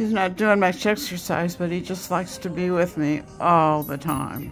He's not doing much exercise, but he just likes to be with me all the time.